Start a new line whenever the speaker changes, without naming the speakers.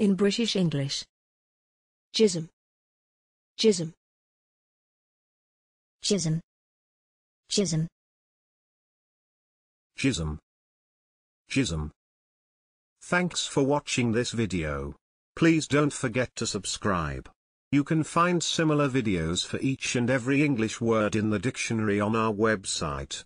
In British English. Jism. Jism.
Jism. Jism.
Jism. Jism. Thanks for watching this video. Please don't forget to subscribe. You can find similar videos for each and every English word in the dictionary on our website.